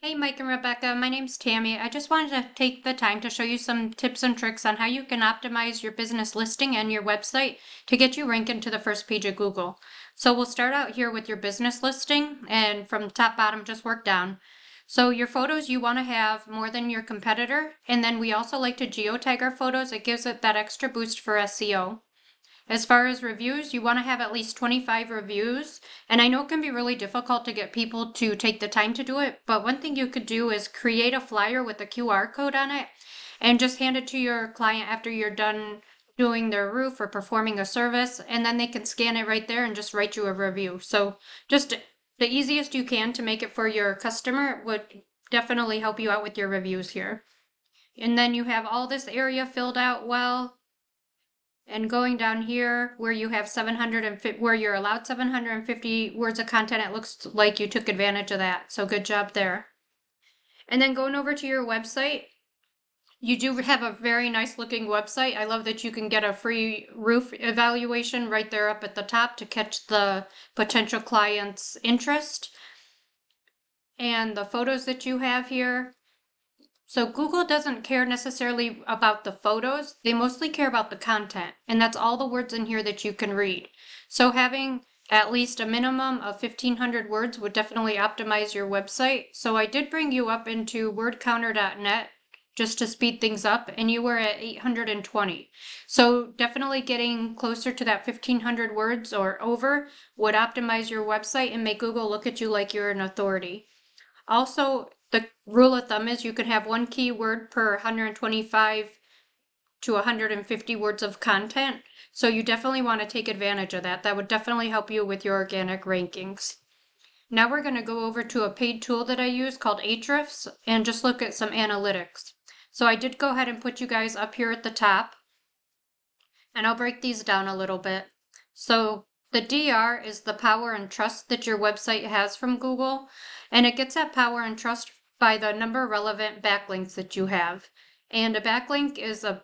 Hey Mike and Rebecca, my name's Tammy. I just wanted to take the time to show you some tips and tricks on how you can optimize your business listing and your website to get you ranking to the first page of Google. So we'll start out here with your business listing and from top bottom just work down. So your photos you want to have more than your competitor and then we also like to geotag our photos. It gives it that extra boost for SEO. As far as reviews, you want to have at least 25 reviews. And I know it can be really difficult to get people to take the time to do it, but one thing you could do is create a flyer with a QR code on it and just hand it to your client after you're done doing their roof or performing a service, and then they can scan it right there and just write you a review. So just the easiest you can to make it for your customer would definitely help you out with your reviews here. And then you have all this area filled out well and going down here where you have 750 where you're allowed 750 words of content it looks like you took advantage of that. So good job there. And then going over to your website you do have a very nice looking website. I love that you can get a free roof evaluation right there up at the top to catch the potential client's interest. And the photos that you have here so Google doesn't care necessarily about the photos. They mostly care about the content. And that's all the words in here that you can read. So having at least a minimum of 1500 words would definitely optimize your website. So I did bring you up into wordcounter.net just to speed things up and you were at 820. So definitely getting closer to that 1500 words or over would optimize your website and make Google look at you like you're an authority. Also, the rule of thumb is you can have one keyword per 125 to 150 words of content. So you definitely want to take advantage of that. That would definitely help you with your organic rankings. Now we're going to go over to a paid tool that I use called Ahrefs and just look at some analytics. So I did go ahead and put you guys up here at the top and I'll break these down a little bit. So the DR is the power and trust that your website has from Google and it gets that power and trust by the number of relevant backlinks that you have. And a backlink is a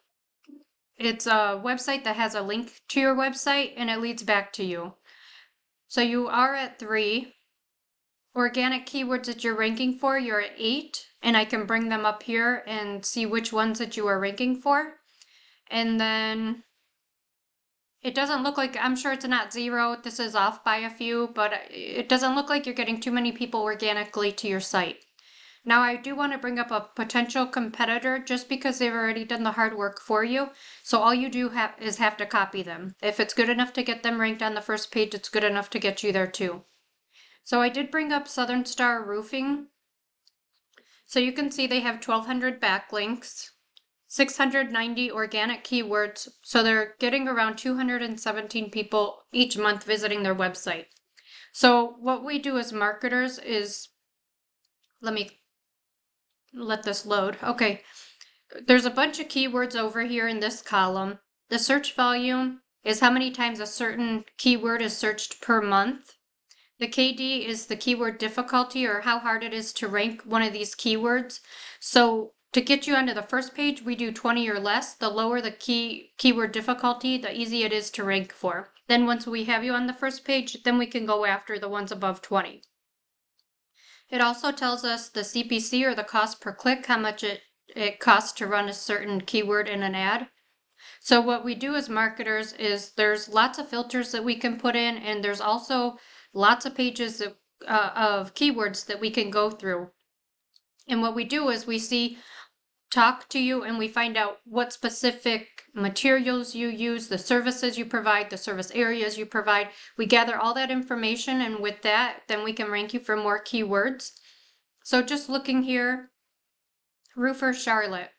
it's a website that has a link to your website and it leads back to you. So you are at three. Organic keywords that you're ranking for, you're at eight, and I can bring them up here and see which ones that you are ranking for. And then it doesn't look like, I'm sure it's not zero, this is off by a few, but it doesn't look like you're getting too many people organically to your site. Now I do want to bring up a potential competitor just because they've already done the hard work for you. So all you do have is have to copy them. If it's good enough to get them ranked on the first page, it's good enough to get you there too. So I did bring up Southern Star Roofing. So you can see they have 1200 backlinks, 690 organic keywords. So they're getting around 217 people each month visiting their website. So what we do as marketers is, let me let this load. Okay, there's a bunch of keywords over here in this column. The search volume is how many times a certain keyword is searched per month. The KD is the keyword difficulty or how hard it is to rank one of these keywords. So to get you onto the first page, we do 20 or less. The lower the key keyword difficulty, the easy it is to rank for. Then once we have you on the first page, then we can go after the ones above 20. It also tells us the CPC or the cost per click, how much it, it costs to run a certain keyword in an ad. So what we do as marketers is there's lots of filters that we can put in and there's also lots of pages of, uh, of keywords that we can go through. And what we do is we see talk to you and we find out what specific materials you use, the services you provide, the service areas you provide. We gather all that information and with that, then we can rank you for more keywords. So just looking here, Roofer Charlotte.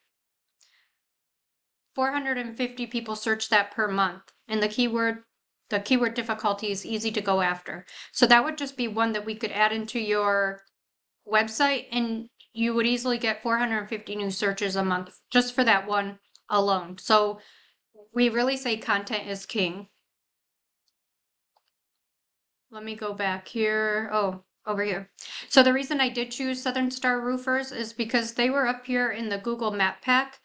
450 people search that per month and the keyword the keyword difficulty is easy to go after. So that would just be one that we could add into your website and you would easily get 450 new searches a month just for that one alone. So we really say content is king. Let me go back here. Oh, over here. So the reason I did choose Southern Star Roofers is because they were up here in the Google Map Pack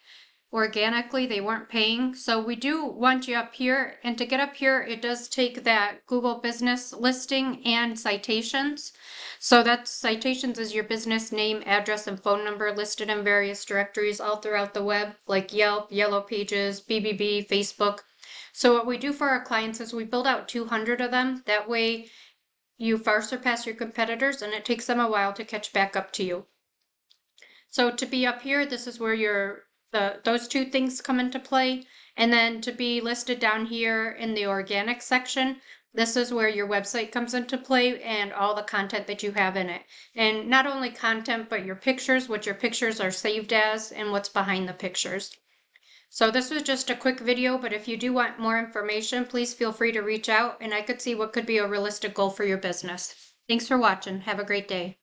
organically, they weren't paying. So we do want you up here. And to get up here, it does take that Google business listing and citations. So that's citations is your business name, address, and phone number listed in various directories all throughout the web, like Yelp, Yellow Pages, BBB, Facebook. So what we do for our clients is we build out 200 of them. That way you far surpass your competitors and it takes them a while to catch back up to you. So to be up here, this is where your the those two things come into play. And then to be listed down here in the organic section, this is where your website comes into play and all the content that you have in it. And not only content, but your pictures, what your pictures are saved as, and what's behind the pictures. So this was just a quick video, but if you do want more information, please feel free to reach out and I could see what could be a realistic goal for your business. Thanks for watching. Have a great day.